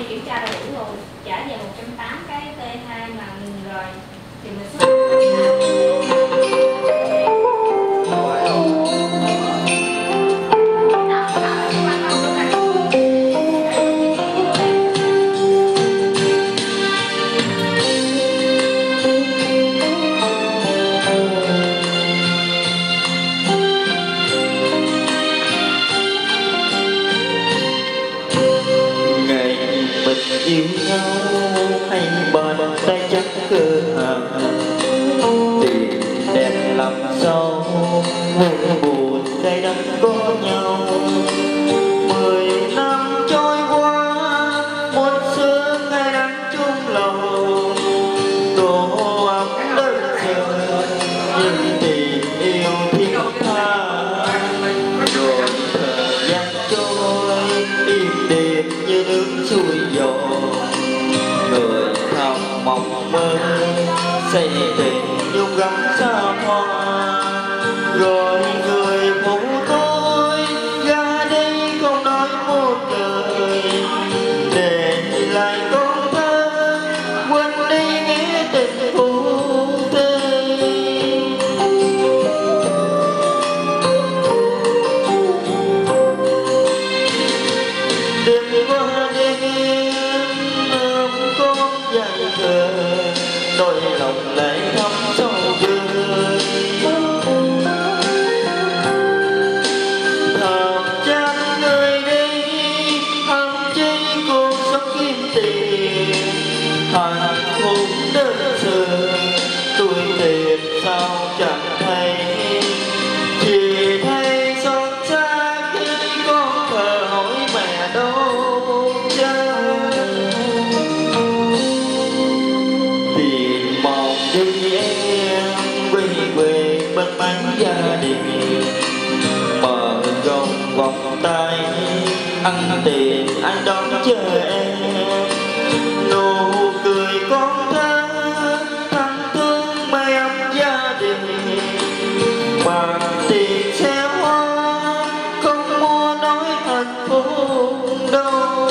đi kiểm tra đầy đủ rồi. Trả về 180 cái T2 mà mình rồi. Thì mình xuất yêu nhau, hay bàn tay chắc cơ hàng tình đẹp làm sao vui buồn, cay đắng có nhau. Xây tình nhung gấm xa hoa rồi người phụ tôi ra đây không nói một lời. Để lại con thơ, quên đi nghĩa tình phụ thơ đêm qua đêm ôm con dại khờ nỗi lòng lại thắm sâu vơi thầm chán nơi đây ham chi cuộc sống kiếm tiền hạnh phúc đơn tìm em quay về bên bánh gia đình. Mở rộng vòng tay, ăn tiền anh đón chờ em. Nụ cười con thơ thân thương mây ấm gia đình. Mà tiền xe hoa, không mua nói hạnh phúc đâu.